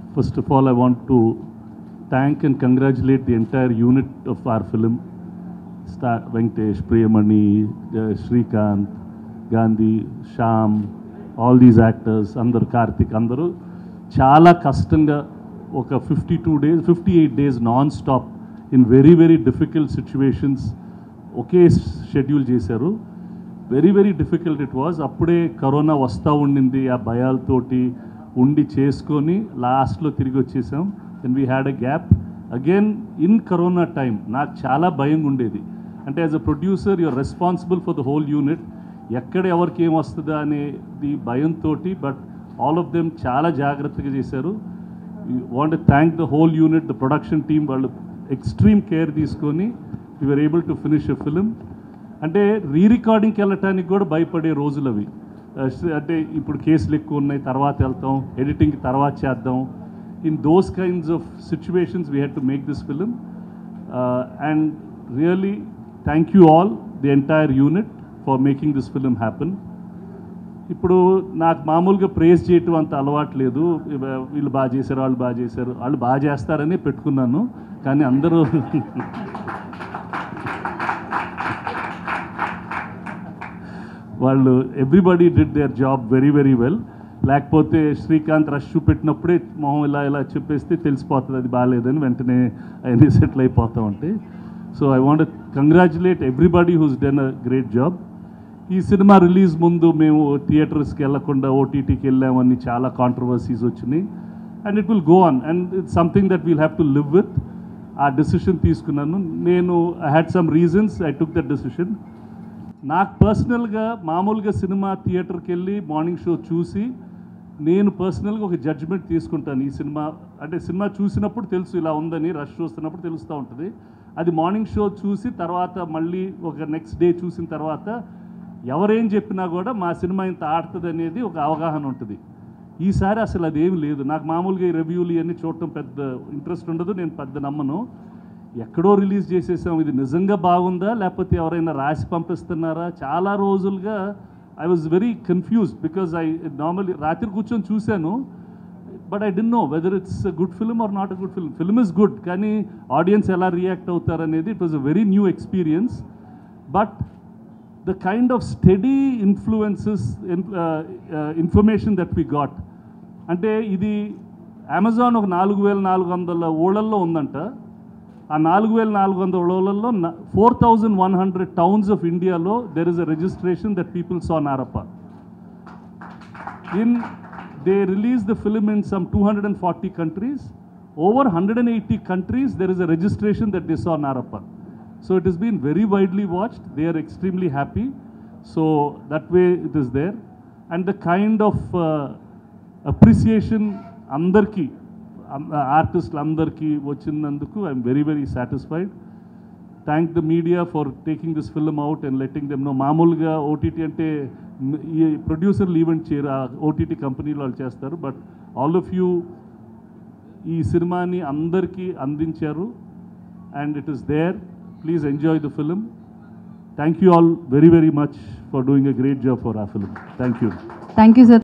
First of all, I want to thank and congratulate the entire unit of our film. Star Venkatesh, Priyamani, uh, Shrikant, Gandhi, Sham, all these actors, అందరు కార్తిక్ అందరూ చాలా కష్టంగా ఒక fifty two days fifty eight days non stop in very very difficult situations okay schedule చేశారు very very difficult it was అప్పుడే corona వస్తూ ఉండింది ఆ భయాలతోటి ఉండి చేసుకొని లాస్ట్లో తిరిగి వచ్చేసాం. Then we had a gap again in corona time నాకు చాలా భయం ఉండేది. అంటే as a producer you're responsible for the whole unit ఎక్కడ ఎవరికి ఏం వస్తుందా అనేది భయంతో బట్ ఆల్ ఆఫ్ దెమ్ చాలా జాగ్రత్తగా చేశారు. Want thank the whole unit the production team వాళ్ళు ఎక్స్ట్రీమ్ కేర్ తీసుకొని we're able to finish a film అంటే రీ రికార్డింగ్కి వెళ్ళటానికి కూడా భయపడే రోజులు అవి. అంటే ఇప్పుడు కేసులు ఎక్కువ ఉన్నాయి తర్వాత వెళ్తాం ఎడిటింగ్ తర్వాత చేద్దాం. In those kinds of situations we had to make this film and really thank you all the entire unit for making this film happen ఇప్పుడు నాకు మామూలుగా ప్రేస్ చేయటం అంత అలవాటు లేదు. వీళ్ళు బాగా చేశారు వాళ్ళు బాగా చేశారు. వాళ్ళు బాగా చేస్తారని పెట్టుకున్నాను. కానీ అందరూ వాళ్ళు everybody did their job very very well లేకపోతే శ్రీకాంత్ రష్ చూపెట్టినప్పుడే మొహం ఇలా ఇలా చెప్పేస్తే తెలిసిపోతుంది అది బాగాలేదని వెంటనే అవన్నీ సెటిల్ అయిపోతూ ఉంటాయి so I want congratulate everybody who's done a great job ఈ సినిమా రిలీజ్ ముందు మేము థియేటర్స్కి వెళ్ళకుండా ఓటీటీకి వెళ్ళామని చాలా కాంట్రవర్సీస్ వచ్చినాయి. And it will go on and it's something that we'll have to live with ఆ డెసిషన్ తీసుకున్నాను. నేను I had some reasons I took that decision నాకు పర్సనల్గా మామూలుగా సినిమా థియేటర్కి వెళ్ళి మార్నింగ్ షో చూసి నేను పర్సనల్గా ఒక జడ్జ్మెంట్ తీసుకుంటాను ఈ సినిమా. అంటే సినిమా చూసినప్పుడు తెలుసు ఇలా ఉందని రష్ చూస్తున్నప్పుడు తెలుస్తూ ఉంటుంది. అది మార్నింగ్ షో చూసి తర్వాత మళ్ళీ ఒక నెక్స్ట్ డే చూసిన తర్వాత ఎవరేం చెప్పినా కూడా మా సినిమా ఇంత ఆడుతుంది అనేది ఒక అవగాహన ఉంటుంది. ఈసారి అసలు అదేమి లేదు. నాకు మామూలుగా ఈ రివ్యూలు ఇవన్నీ చూడటం పెద్ద ఇంట్రెస్ట్ ఉండదు నేను పెద్ద నమ్మను. ఎక్కడో రిలీజ్ చేసేసాం. ఇది నిజంగా బాగుందా? లేకపోతే ఎవరైనా రాసి పంపిస్తున్నారా? చాలా రోజులుగా I was very confused because I normally రాత్రి కూర్చొని చూశాను. But I D know whether it's good film or not a good film film is good కానీ ఆడియన్స్ ఎలా react అవుతారనేది it was a very new experience but the kind of study influences information that we got అంటే ఇది Amazon ఒక నాలుగు వేల నాలుగు వందల ఓళ్ళల్లో ఉందంట. ఆ నాలుగు వేల నాలుగు వందల ఊళ్ళల్లో four thousand one hundred towns of ఇండియాలో there is a registration that people saw Narappa in they released the film in some 240 countries over 180 countries there is a registration that they saw narappa so it has been very widely watched they are extremely happy so that way it is there and the kind of uh, appreciation andarki ఆర్టిస్టులు అందరికీ వచ్చినందుకు I'm very very satisfied thank the media for taking this film out and letting them know మామూలుగా OTT అంటే ఈ ప్రొడ్యూసర్లు event చేయరు. OTT కంపెనీలు వాళ్ళు చేస్తారు. బట్ ఆల్ ఆఫ్ యూ ఈ సినిమాని అందరికీ అందించారు. And it is there please enjoy the film thank you all very very much for doing a great job for ఆ film thank you thank you sir